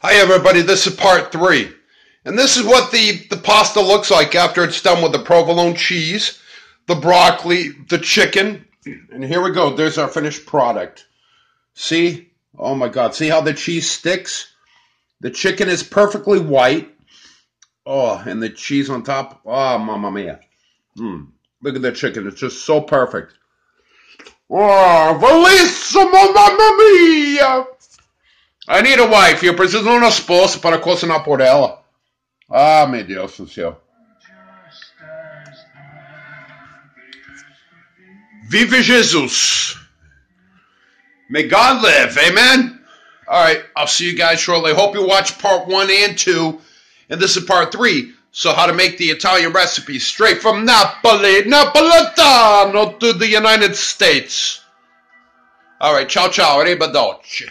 Hi everybody, this is part three. And this is what the, the pasta looks like after it's done with the provolone cheese, the broccoli, the chicken. And here we go, there's our finished product. See? Oh my god, see how the cheese sticks? The chicken is perfectly white. Oh, and the cheese on top. Oh, mamma mia. Mm. Look at the chicken, it's just so perfect. Oh, bellissimo, mamma mia! I need a wife. Io preciso una sposa para cozinhar por ela. Ah, meu Deus do céu. Vive Jesus. May God live. Amen. All right. I'll see you guys shortly. Hope you watch part one and two. And this is part three. So, how to make the Italian recipe straight from Napoli, Napolitano to the United States. All right. Ciao, ciao. Arrivederci.